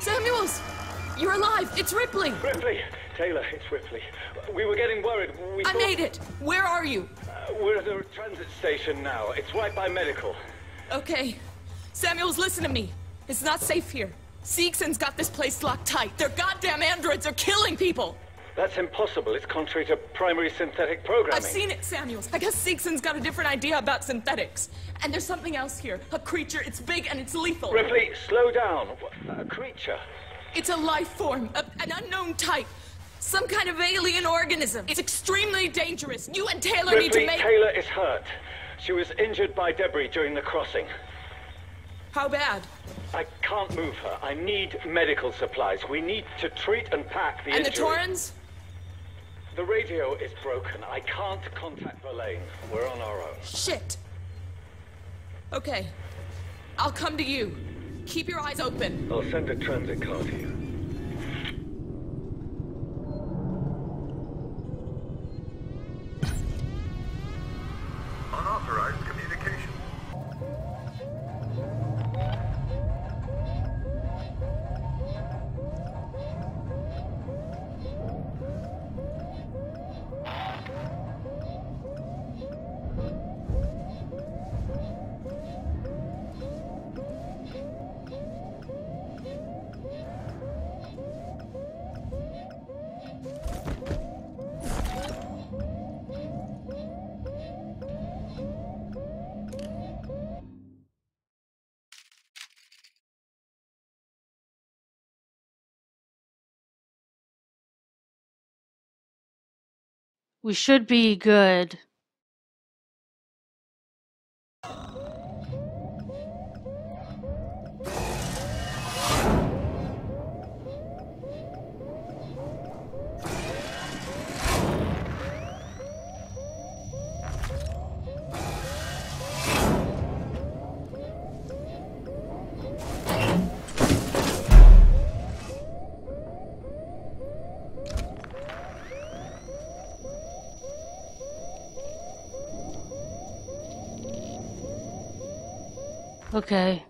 Samuels! You're alive! It's Ripley! Ripley! Taylor, it's Ripley. We were getting worried. We I thought- made it! Where are you? Uh, we're at a transit station now. It's right by medical. Okay. Samuels, listen to me. It's not safe here. Seegson's got this place locked tight. Their goddamn androids are killing people! That's impossible. It's contrary to primary synthetic programming. I've seen it, Samuels. I guess Seegson's got a different idea about synthetics. And there's something else here. A creature. It's big and it's lethal. Ripley, slow down. A creature. It's a life form, a, an unknown type. Some kind of alien organism. It's extremely dangerous. You and Taylor need to Ripley, make. Taylor is hurt. She was injured by debris during the crossing. How bad? I can't move her. I need medical supplies. We need to treat and pack the and the. Torrens? The radio is broken. I can't contact Verlaine. We're on our own. Shit. Okay. I'll come to you. Keep your eyes open. I'll send a transit car to you. We should be good. Okay.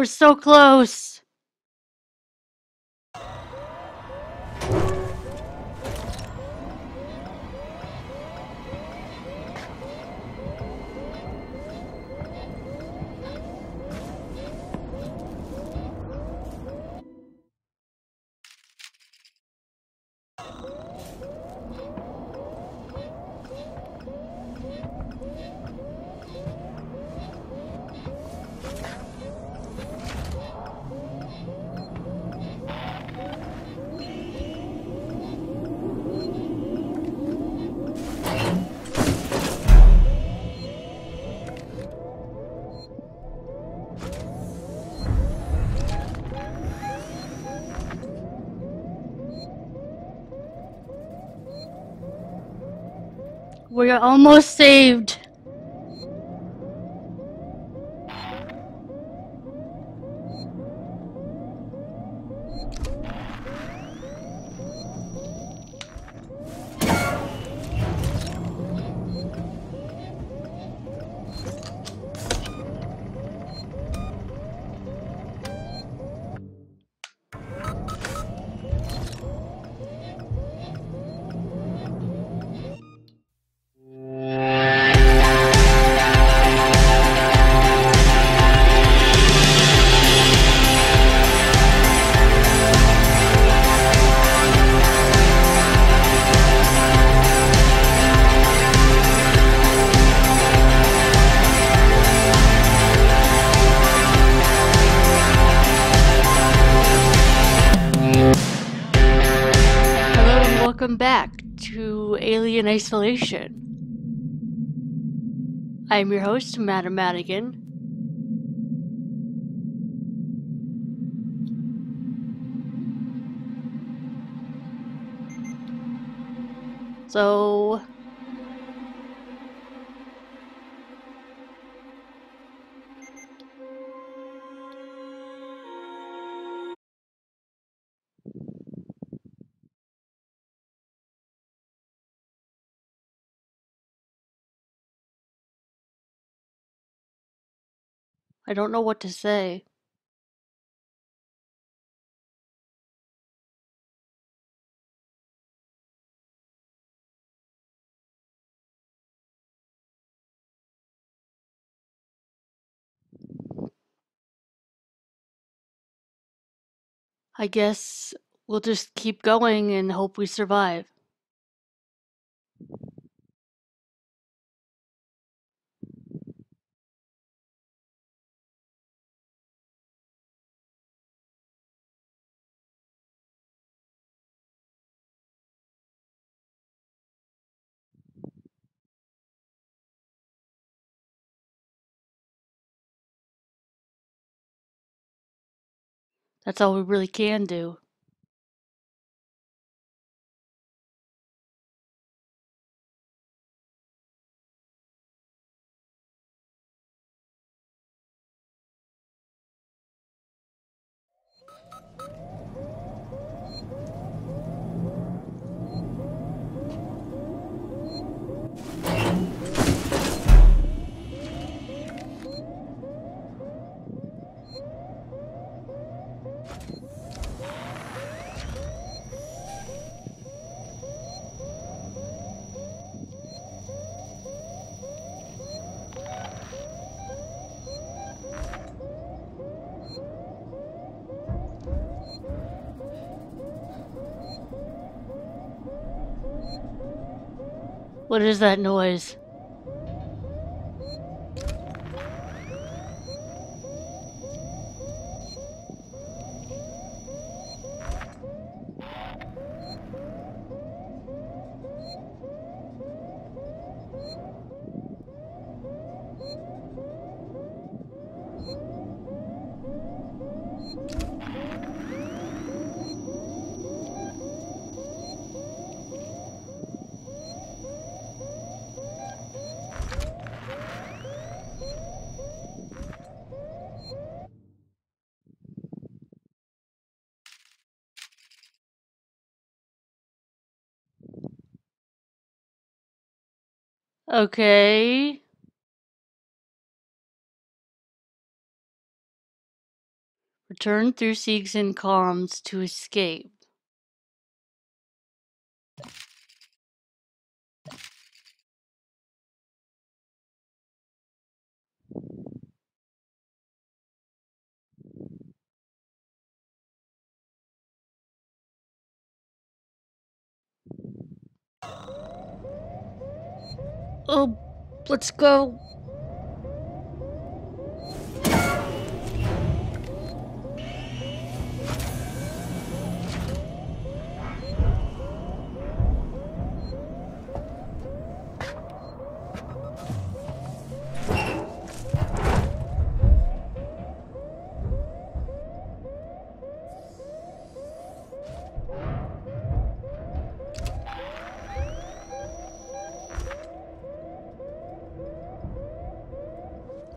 We're so close. We're almost saved. Isolation. I'm your host, Madam Madigan. So, I don't know what to say. I guess we'll just keep going and hope we survive. That's all we really can do. What is that noise? Okay. Return through Seegson comms to escape. Oh, let's go.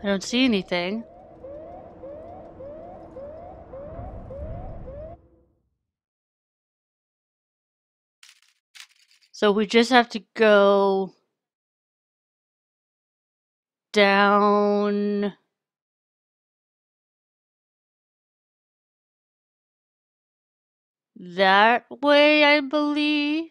I don't see anything. So we just have to go down. That way, I believe.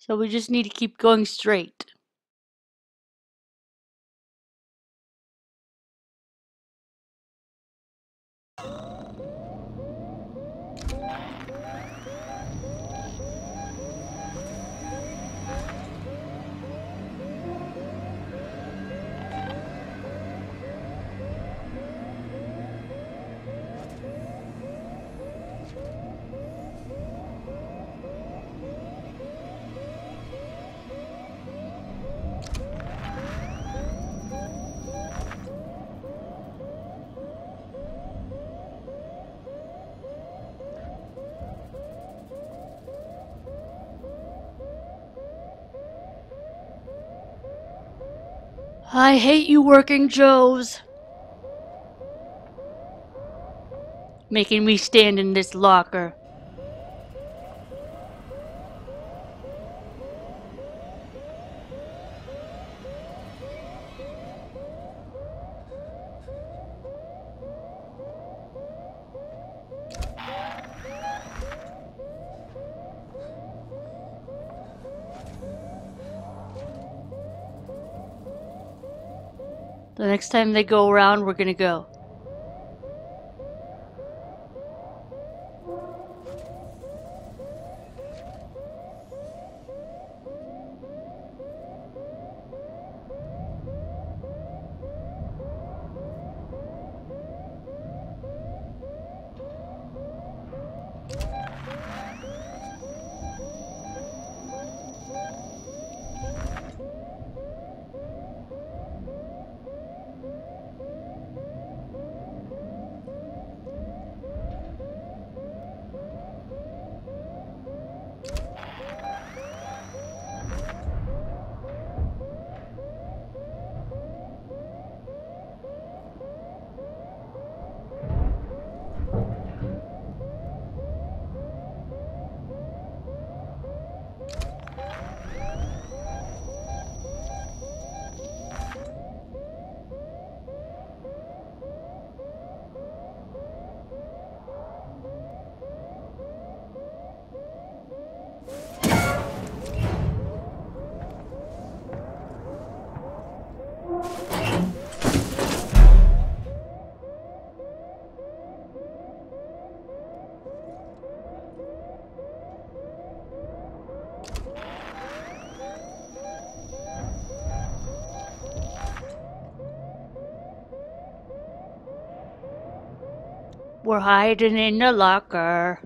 So we just need to keep going straight. I hate you working Joes. Making me stand in this locker. The next time they go around, we're gonna go. We're hiding in the locker.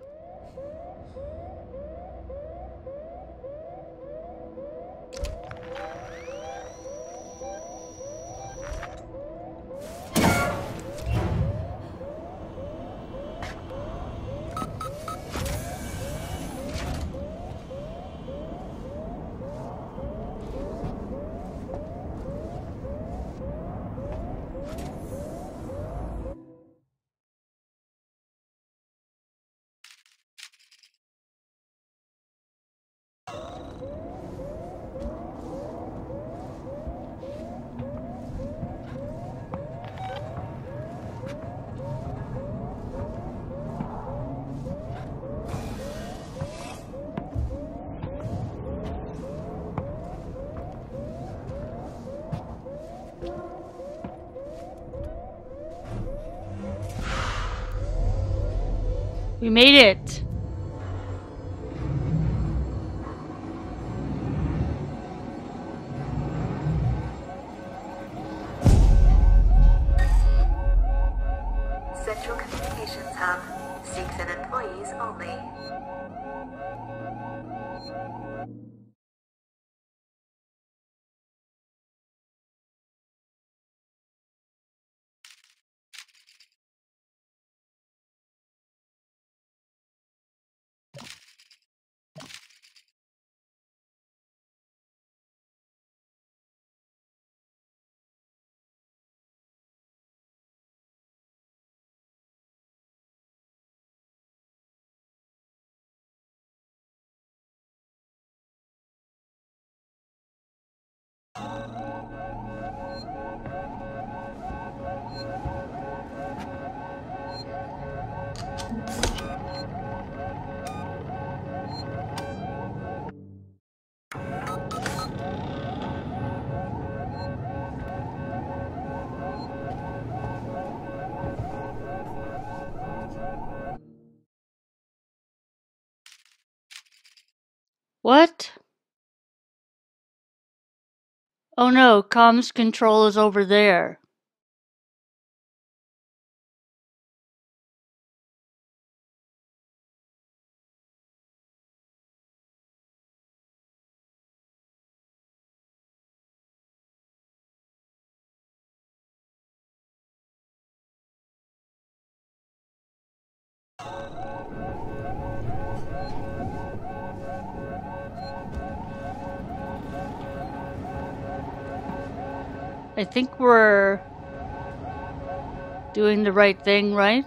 We made it. Oh no, comms control is over there. I think we're doing the right thing, right?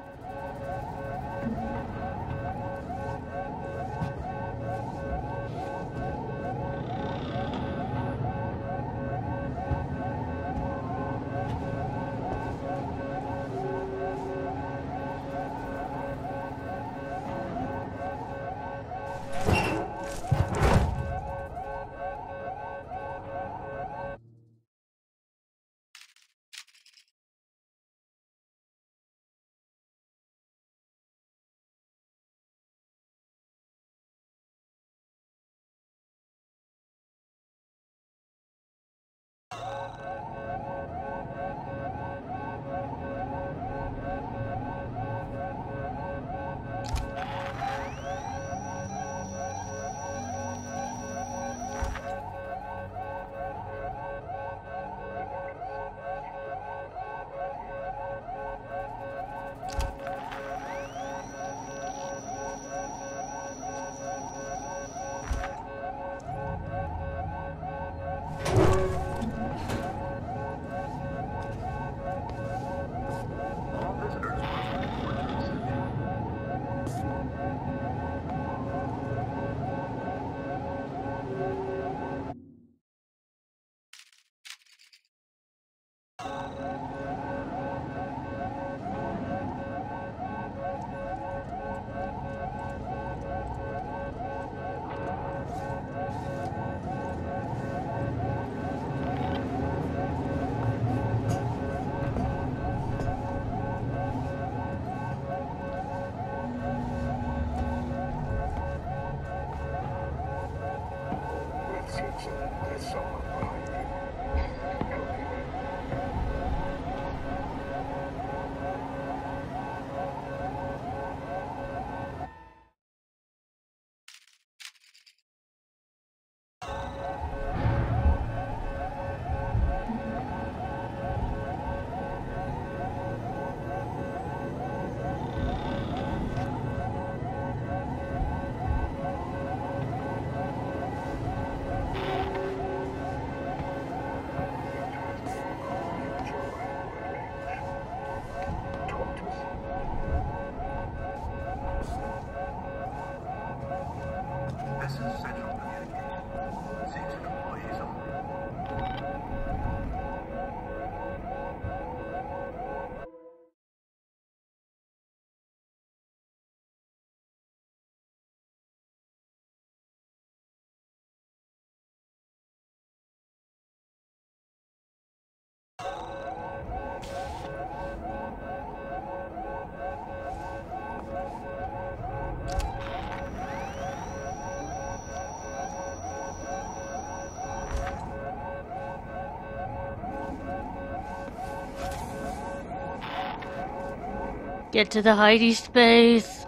Get to the hidey space.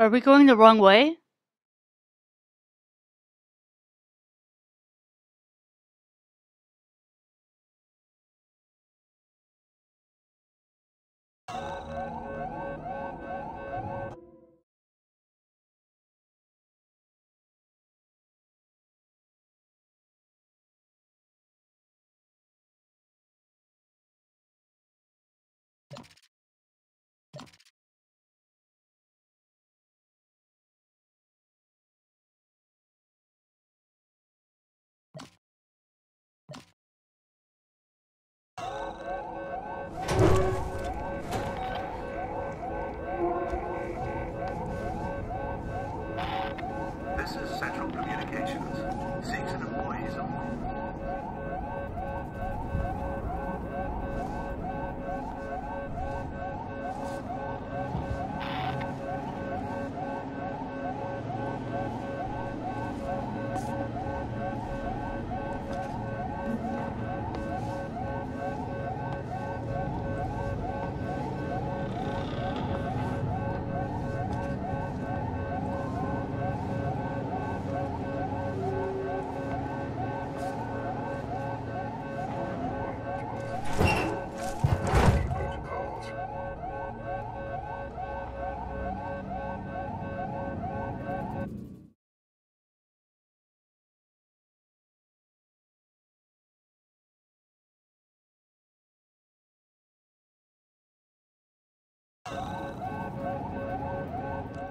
Are we going the wrong way?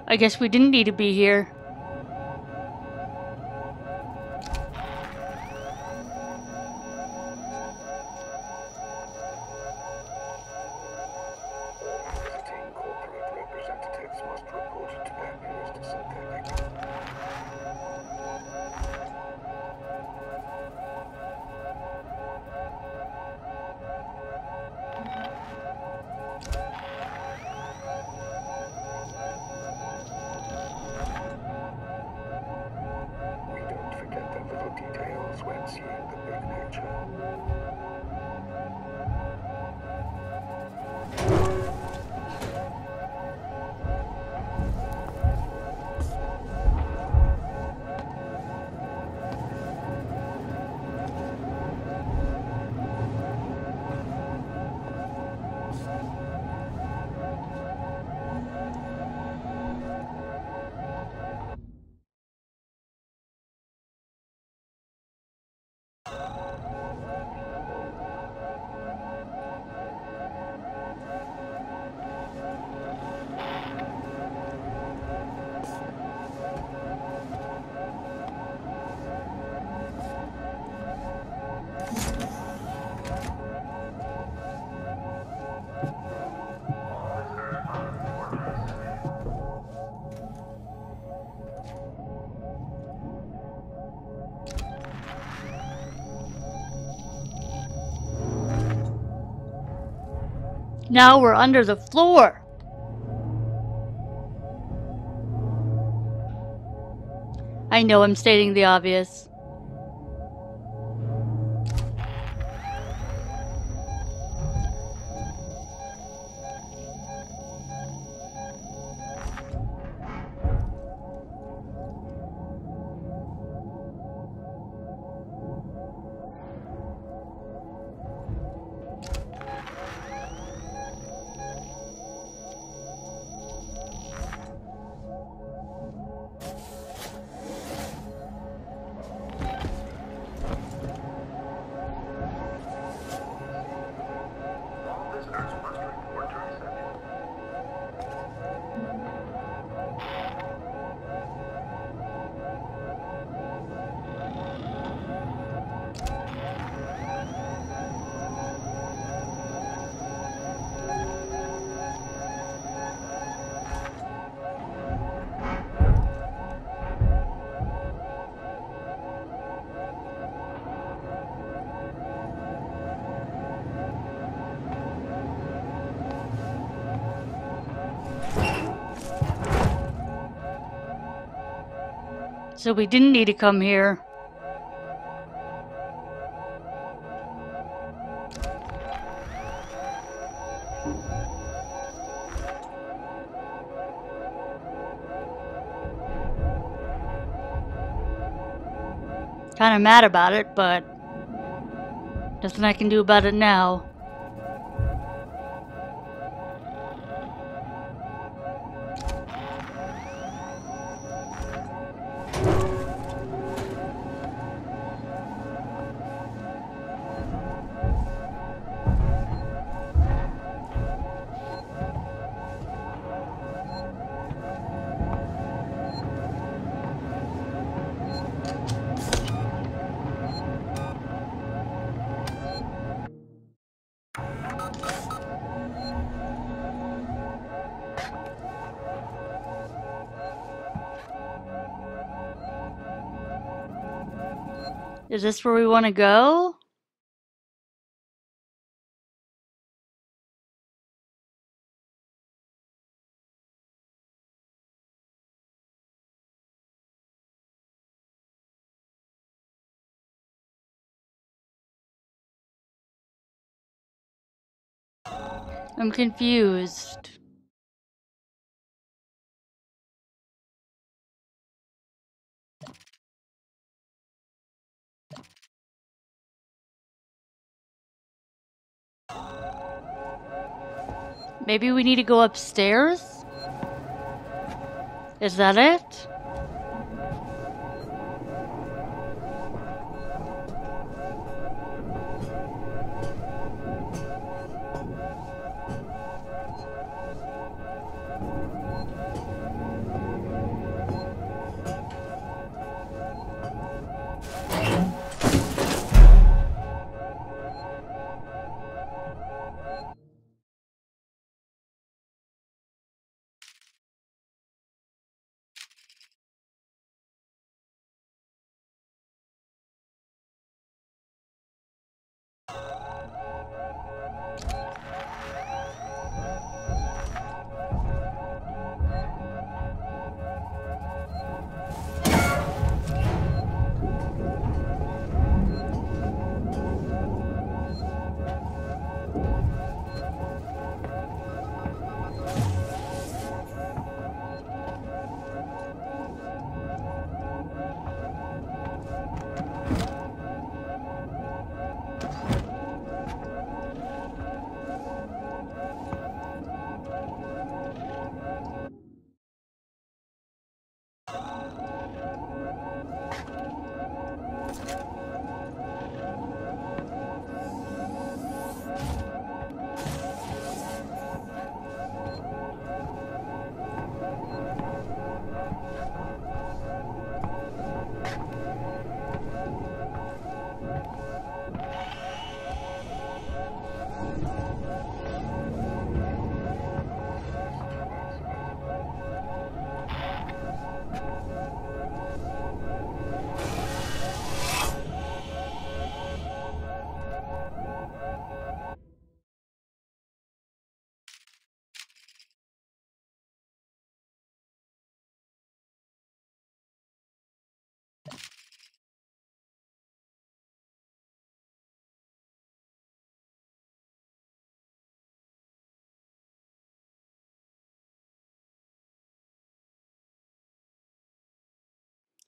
I guess we didn't need to be here. Now we're under the floor. I know I'm stating the obvious. So we didn't need to come here. Kinda mad about it, but nothing I can do about it now. Is this where we want to go? I'm confused. Maybe we need to go upstairs? Is that it?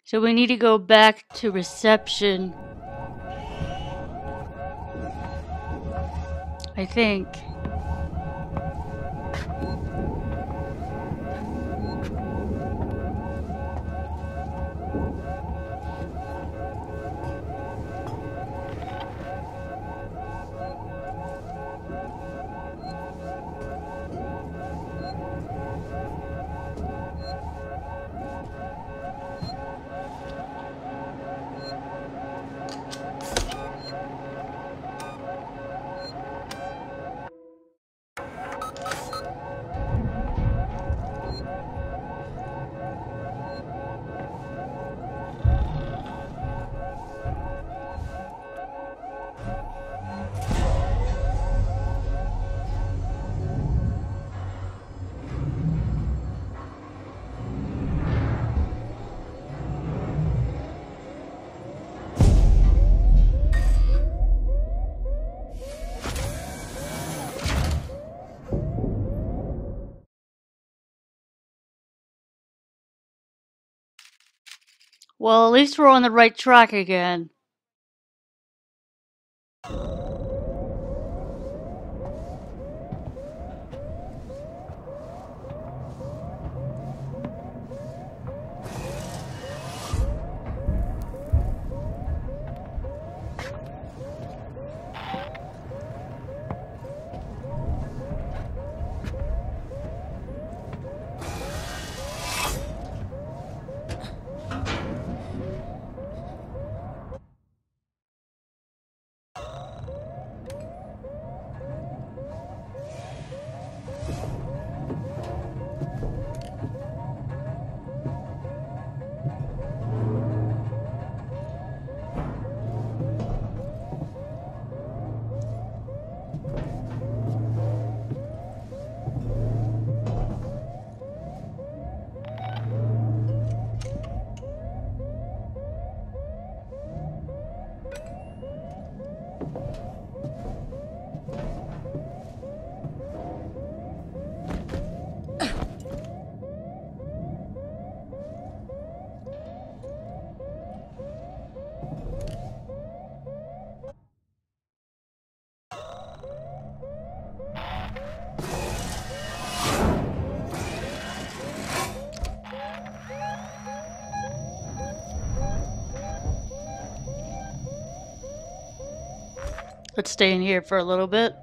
So we need to go back to reception. I think. Well, at least we're on the right track again. Let's stay in here for a little bit.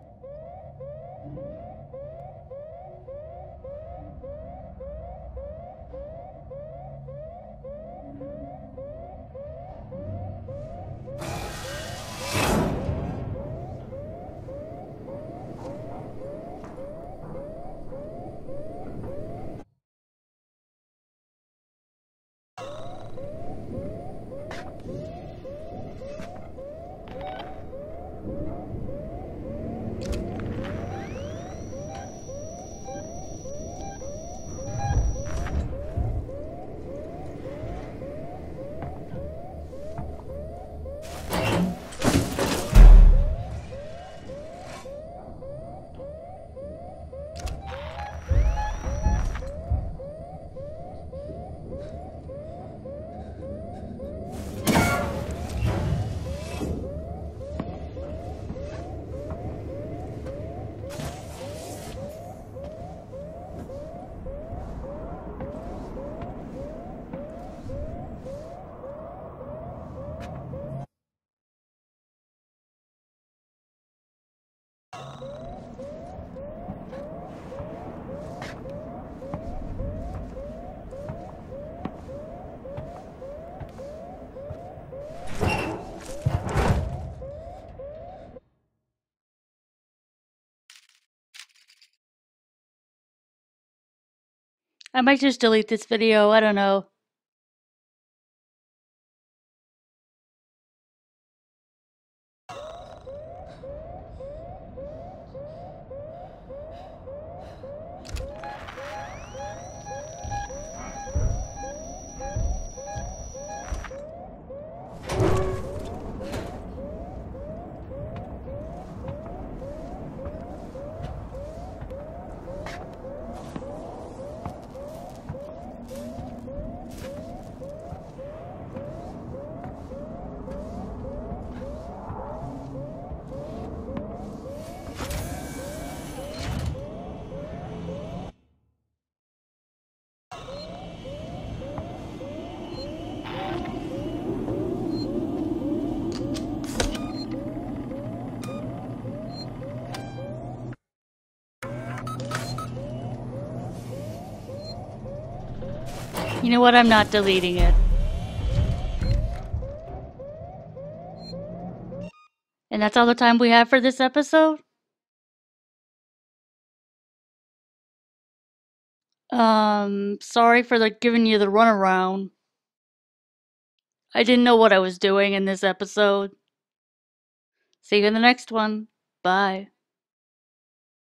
I might just delete this video. I don't know. You know what? I'm not deleting it. And that's all the time we have for this episode? Um, sorry for the giving you the runaround. I didn't know what I was doing in this episode. See you in the next one. Bye.